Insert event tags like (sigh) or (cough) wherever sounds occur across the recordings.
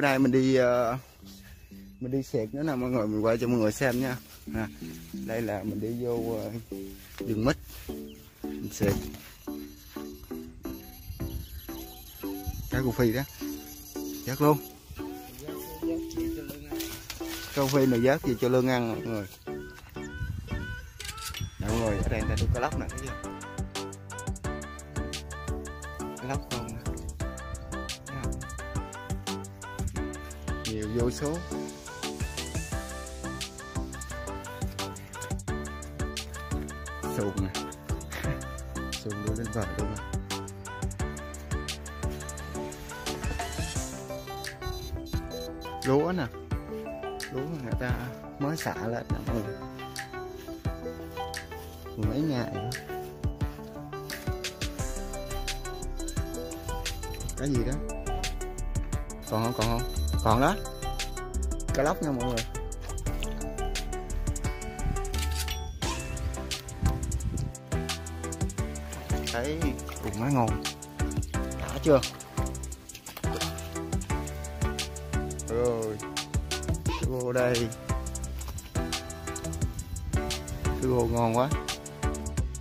bữa nay mình đi uh, mình đi xẹt nữa nè mọi người mình quay cho mọi người xem nha. Ha. đây là mình đi vô ờ, đường rừng mít mình xẹt. Cá cù phi đó. Dắt luôn. Cà phê này giác gì cho lương ăn mọi người. Mọi người ở đây người ta nuôi cá lóc nè thấy chưa? Vô số. Xuồng nè à. (laughs) xuồng đưa lên bờ luôn nè lúa nè. Lúa người ta mới xả lên nè mọi người. Mười mấy ngày nữa. Cái gì đó? Còn không còn không? Còn đó cá lóc nha mọi người. Thấy cùng má ngon. Đã chưa? Rồi. Vô đây. Cái gô ngon quá.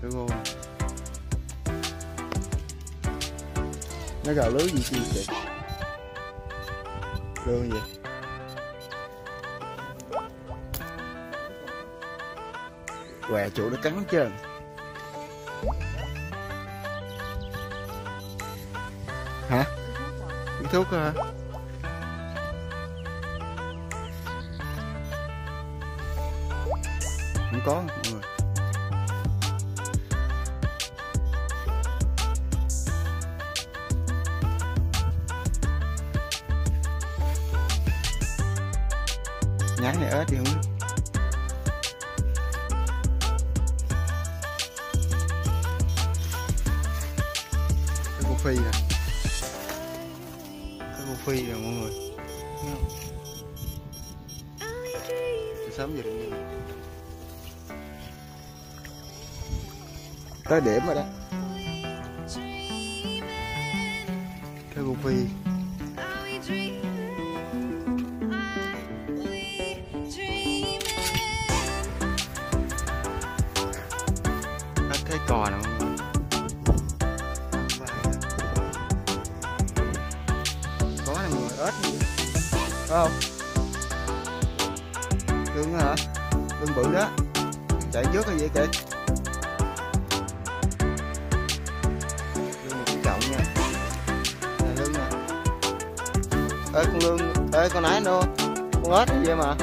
Cái gô nó gào lưới gì chi vậy lương gì què chủ nó cắn hết trơn hả? Uống thuốc hả? Không có, mọi người. Nhắn này ớt thì không tới điểm rồi đó. Cái cô phi. Nó thấy cò nào, có là mùi người ớt không? Lương hả? Lương bự đó. Chạy trước hay vậy kìa? Ơi con lương ơi con nái nó, con ớt gì vậy mà?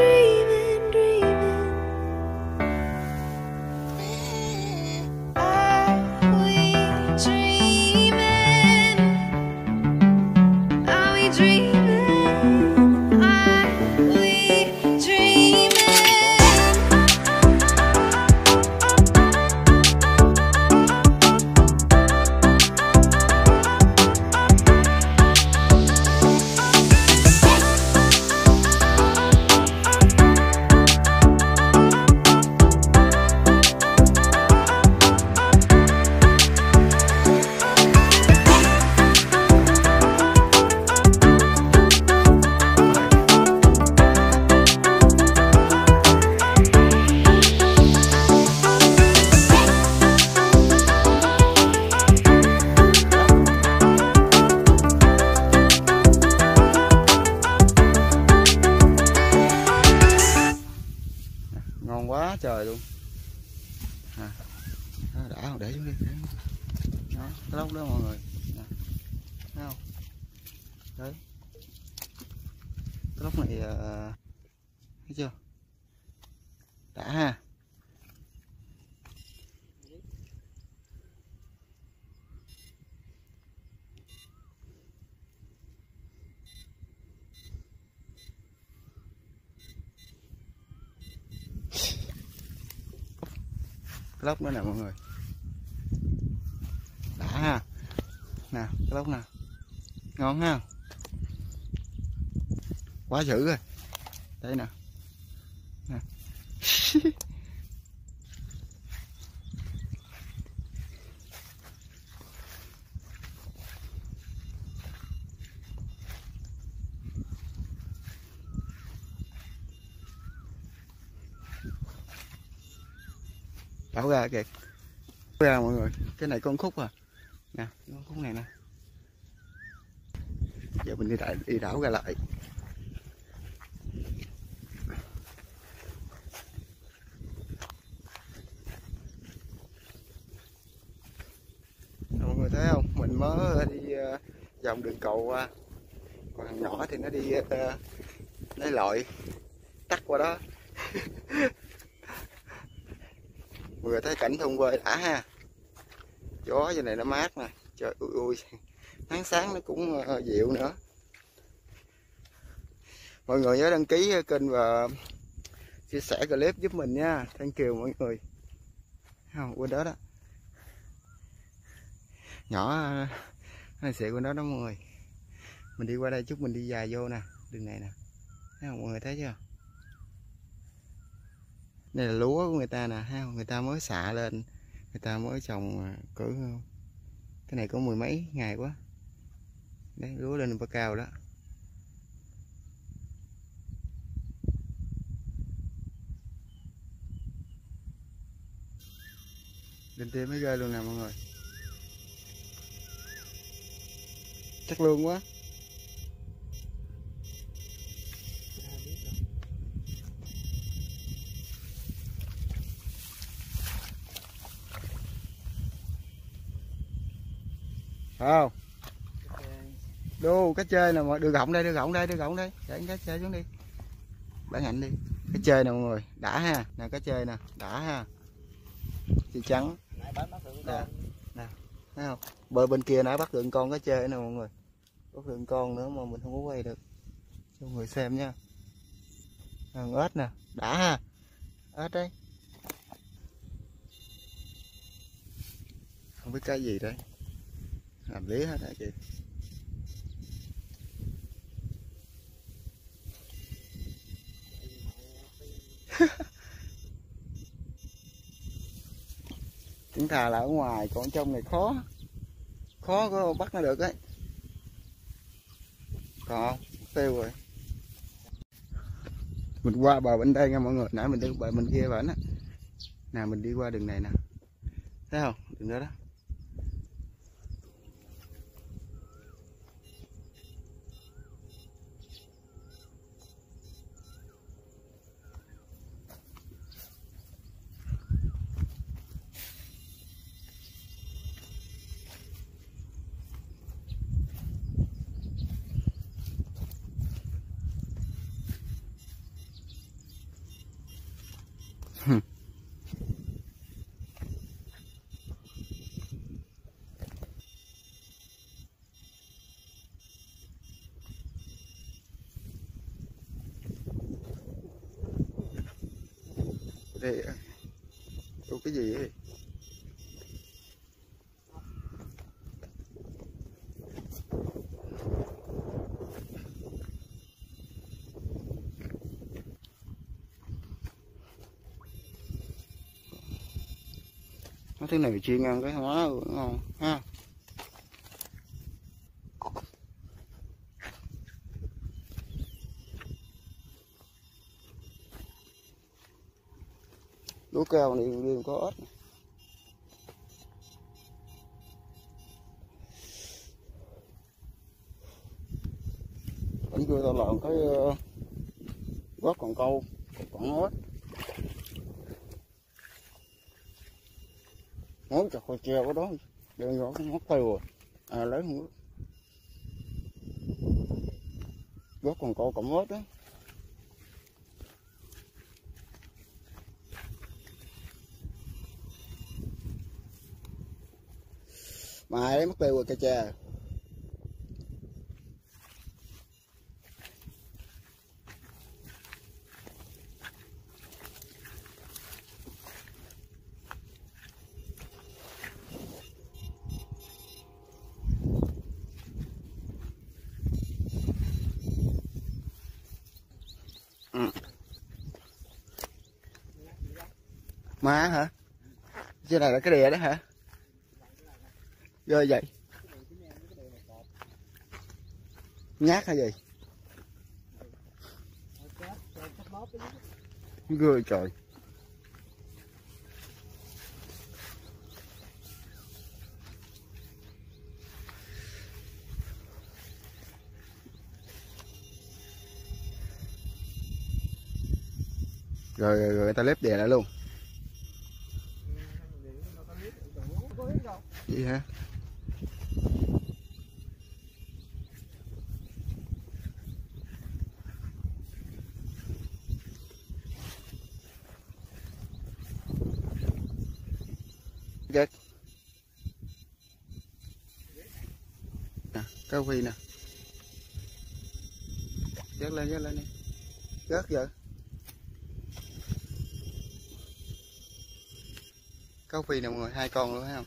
Dream. Lốc nữa nè mọi người. Đã ha. Nè, cái lốc nè. Ngon ha. Quá dữ rồi. Đây nè. Nè. (laughs) ra kìa. Ra mọi người cái này con khúc à. Nè con khúc này nè. Giờ mình đi đảo, đi đảo ra lại. Mọi người thấy không? Mình mới đi ờ, vòng đường cầu qua. Còn thằng nhỏ thì nó đi ờ, lấy lội tắt qua đó. (laughs) vừa thấy cảnh thôn quê đã ha. Gió giờ này nó mát nè. Trời, ui ui. Nắng sáng nó cũng ờ, dịu nữa. Mọi người nhớ đăng ký ờ, kênh và chia sẻ clip giúp mình nha. Thank you mọi người. Không, quên đó đó. Nhỏ này nó của nó đó đó mọi người. Mình đi qua đây chút mình đi dài vô nè, đường này nè. Thấy không, mọi người thấy chưa? Đây là lúa của người ta nè, ha, người ta mới xạ lên, người ta mới trồng cỡ, cái này có mười mấy ngày quá. Đấy, lúa lên bao cao đó. Lên tim mới rơi luôn nè mọi người. Chắc luôn quá. Không? Đu cá chơi nè mọi đưa gọng đây đưa gọng đây đưa gọng đây. Để cá chơi xuống đi. Bán hạnh đi. Cá chơi nè mọi người đã ha. Nè cá chơi nè đã ha. Chị trắng. Nè nè thấy không? Bờ bên kia nãy bắt được con cá chơi nè mọi người. Bắt được con nữa mà mình không có quay được. Cho mọi người xem nha. À, ếch nè đã ha. Ếch đấy. Không biết cái gì đấy làm lý hết hả chị? (laughs) Chúng thà là ở ngoài, còn trong này khó. Khó có bắt nó được ấy còn không? Tiêu rồi. Mình qua bờ bên đây nha mọi người. Nãy mình đi bờ bên kia bển á. Nè mình đi qua đường này nè. Thấy không? Đường đó đó. Đây đâu cái gì ấy. Thứ này chiên ăn cái hóa ngon ha. Keo này đêm có ớt này, bánh cua tao làm cái ờ, gót còn câu còn ớt. Ngón chặt hồi treo cái đó. Đều nhỏ cái ngón tiêu rồi. À lấy không gót còn câu còn ớt đó mà lấy mất tiêu rồi, cây trà Ừ. má hả? Cái này là cái đè đó hả? Ghê vậy? Nhát hay gì? Ghê trời. Rồi rồi, rồi ta lép đè lại luôn. Vậy hả? Nè, phi nè. Dớt lên, dớt lên đi. Dớt vậy Cá phi nè mọi người, hai con luôn thấy không?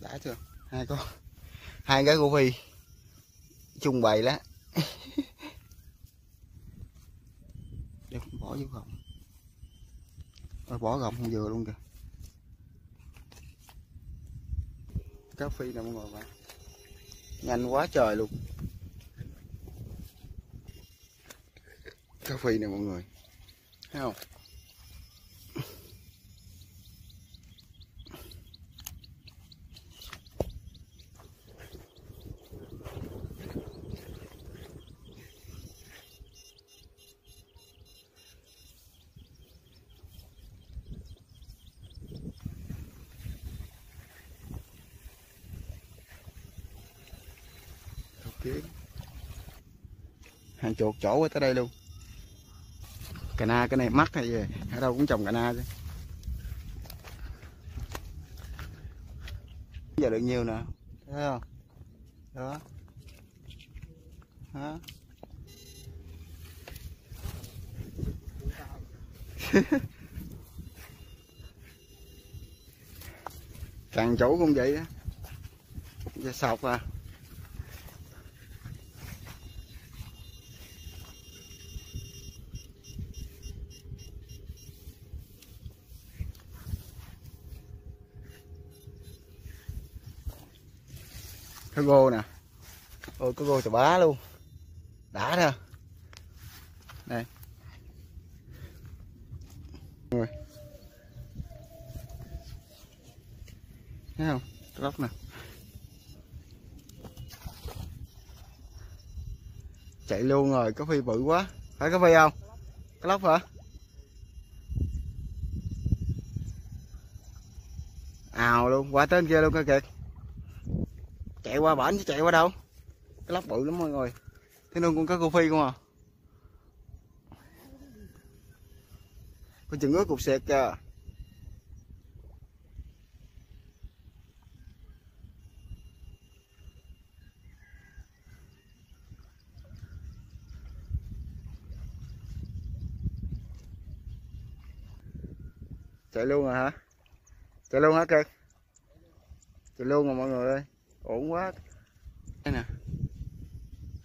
Đã chưa? Hai con. Hai cái của phi. Chung bày lá. (laughs) Để bỏ vô gọng. Rồi bỏ gọng không vừa luôn kìa. cá phi nè mọi người bạn nhanh quá trời luôn. Cá phi nè mọi người. Thấy không kiến hàng chuột chỗ qua tới đây luôn. Cà na, cái này mắc hay gì? Ở đâu cũng trồng cà na chứ. Giờ được nhiều nè. Thấy không? Đó. Hả? (laughs) Càng chỗ cũng vậy á. Giờ sọc à. Cá gô nè. Ôi cá gô chà bá luôn. Đã à? nè đây rồi. Thấy không? Cái nè. Chạy luôn rồi, có phi bự quá. Phải có phi không? Cá lóc hả? Ào luôn, qua tên kia luôn coi kìa chạy qua bển chứ chạy qua đâu. Cái lóc bự lắm mọi người. Thế nên con cá cô phi không à? Con chừng ướt cục sẹt kìa. Chạy luôn rồi hả? Chạy luôn hả kìa chạy luôn rồi mọi người ơi ổn quá. Đây nè.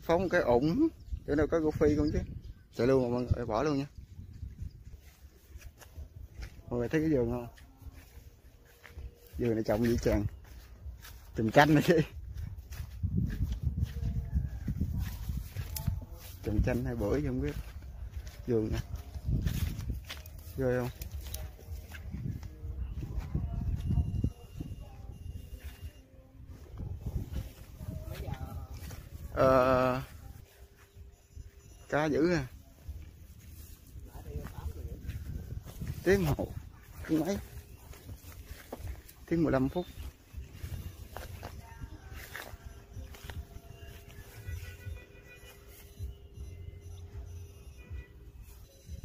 Phóng cái ủng chỗ đâu có gỗ phi con chứ? Chạy luôn mọi người bỏ luôn nha. Mọi người thấy cái vườn không? Vườn này trồng gì chàng. Trồng chanh này chứ trồng chanh hay bưởi không biết. Vườn nè. Ghê không ờ cá dữ à tiếng một tiếng mấy tiếng 15 phút.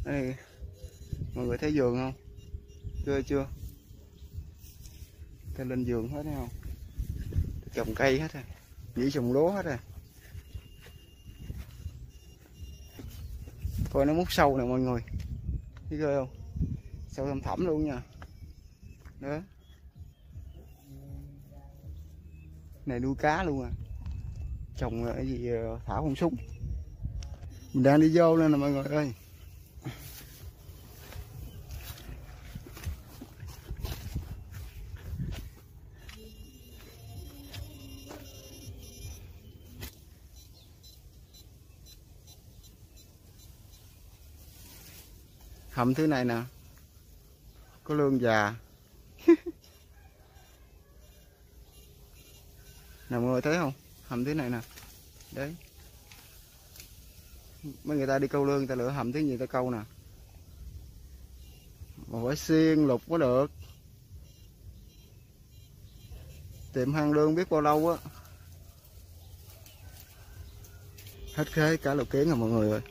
Đây mọi người thấy giường không? Chưa chưa. Ta lên giường hết thấy không? Trồng cây hết à. rồi chỉ trồng lúa hết rồi coi nó mút sâu nè mọi người. Thấy ghê không? Sâu thâm thẳm luôn nha. Đó. Này nuôi cá luôn à. Trồng cái gì ờ, thả con súng. Mình đang đi vô nên nè mọi người ơi. Hầm thứ này nè. Có lương già. (laughs) Nè mọi người thấy không? Hầm thứ này nè. Đấy. Mấy người ta đi câu lương người ta lựa hầm thứ gì ta câu nè. Mà phải xiên lục mới được. Tìm hang lương biết bao lâu á. Hết khế cả lục kiến rồi mọi người ơi.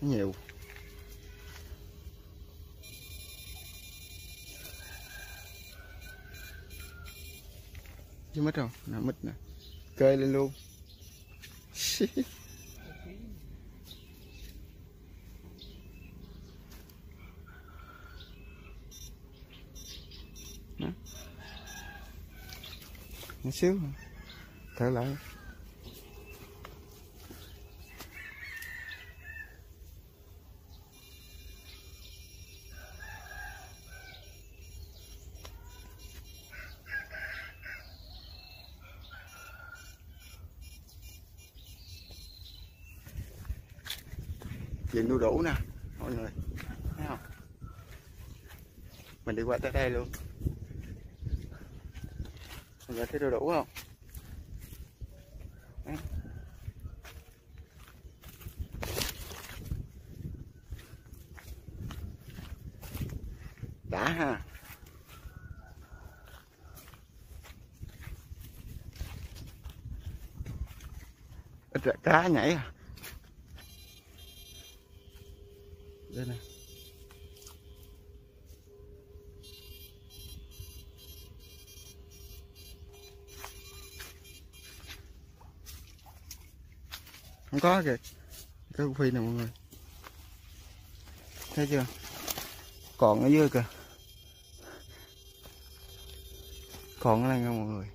Nhiều chứ mất không nè mất nè cơi lên luôn. (laughs) Nó Một xíu thở lại. Gỗ nè, mọi người. Thấy không? Mình đi qua tới đây luôn. Mọi người thấy đồ đủ không? Đấy. đã ha. Ít ra cá nhảy à. Có kìa. Cái phi nè, mọi người. Thấy chưa? Còn ở dưới kìa. Còn ở đây nha, mọi người.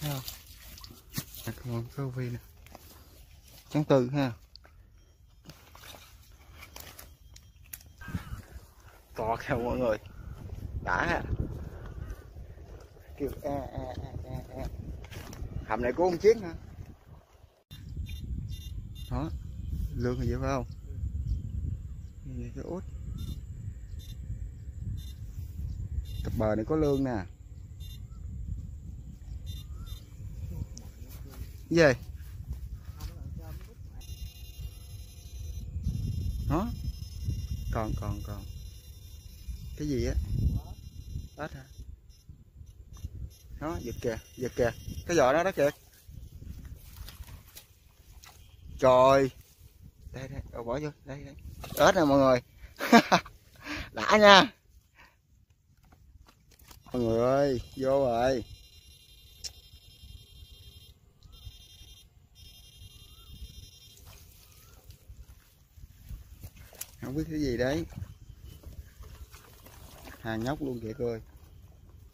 Thấy không nè còn cái phi nè. Trắng tư ha. To kìa, mọi người. Đã. Ha kêu e e e hầm này có một chiến hả? Đó, lương là phải không? Như cái út. Tập bờ này có lương nè. Về đó còn còn còn. Cái gì á? Ếch hả? Nó giật kìa giật kìa. Cái giò đó đó kìa. Trời. Đây đây Ờ, bỏ vô đây đây. Ớt nè mọi người. (laughs) Đã nha. Mọi người ơi vô rồi. Không biết cái gì đấy. Hàng nhóc luôn vậy cô ơi.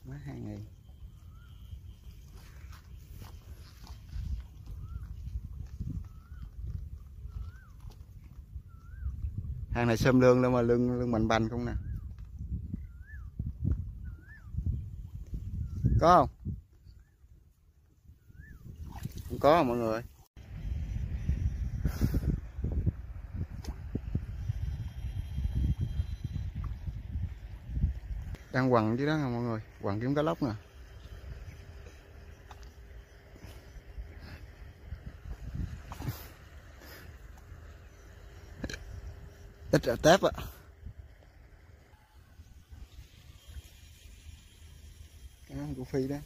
Má hai ngày hàng này xâm lương đâu mà lương lương mạnh bành không nè. Có không? Không có mọi người. Đang quằn chứ đó nè mọi người, quằn kiếm cá lóc nè. Ít ở tép ạ. Đó của phi đó.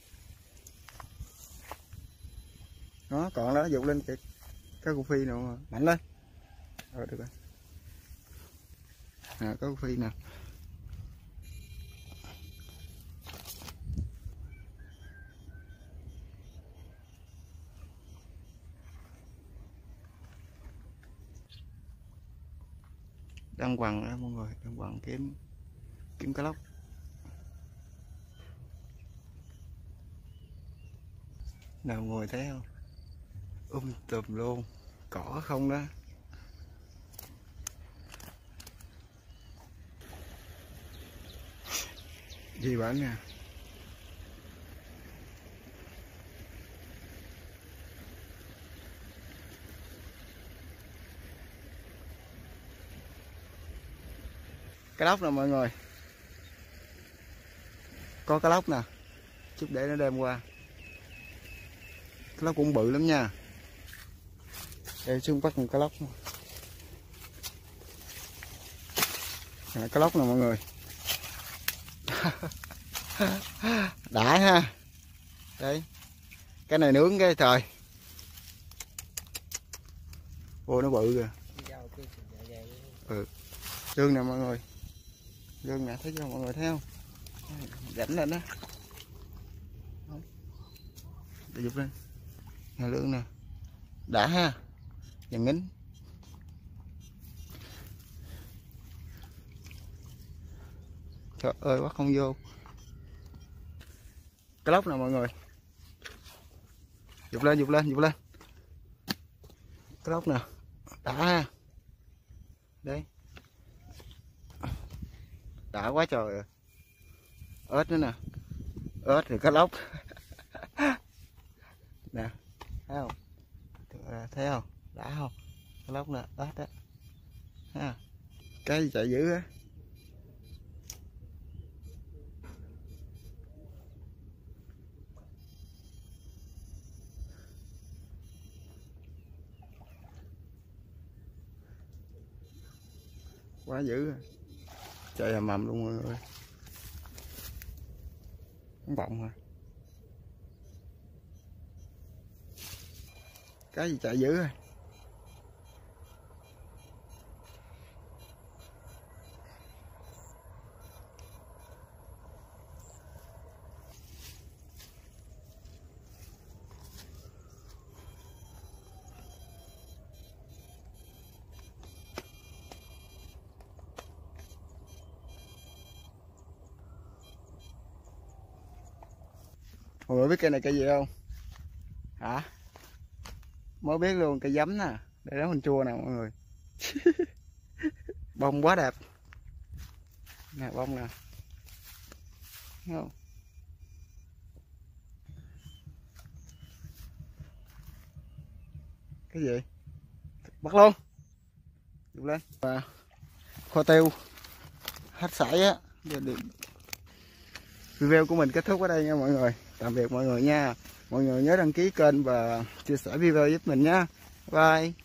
Nó còn đó dục lên kìa. Cái cô phi nào mạnh lên. Rồi được rồi. À, có cô phi nào. Đang quằn đó, mọi người đang quằn kiếm kiếm cá lóc nào ngồi thấy không? Um tùm luôn, cỏ không đó. Gì bạn nè. Cá lóc nè mọi người. Có cá lóc nè. Chút để nó đem qua. Cá lóc cũng bự lắm nha. Để xuống bắt một cá lóc. À, cá lóc nè mọi người. (laughs) Đã ha. Đây. Cái này nướng cái trời. Ô nó bự kìa. Ừ. Lương nè mọi người lương nè thấy chưa mọi người thấy không rảnh lên đó. Để giúp lên. Nè lương nè. Đã ha. Dần nín trời ơi, quá không vô. Cái lóc nè mọi người. Dục lên dục lên dục lên. Cái lóc nè. Đã ha. Đây đã quá trời. Rồi ớt nữa nè. Ớt thì cá lóc. (laughs) Nè thấy không? À, thấy không? Đã không? Cá lóc nè ớt đó ha. Cái gì chạy dữ á. Quá dữ rồi chạy ầm ầm luôn mọi người nó bọng à cái gì chạy dữ rồi mọi người biết cây này cây gì không? Hả? Mới biết luôn, cây giấm nè. Để đó mình chua nè, mọi người. (laughs) Bông quá đẹp. Nè, bông nè. Thấy không? Cái gì? Bắt luôn. Dùng lên. Và kho tiêu. Hết sảy á. Video của mình kết thúc ở đây nha, mọi người tạm biệt mọi người nha. Mọi người nhớ đăng ký kênh và chia sẻ video giúp mình nha. Bye.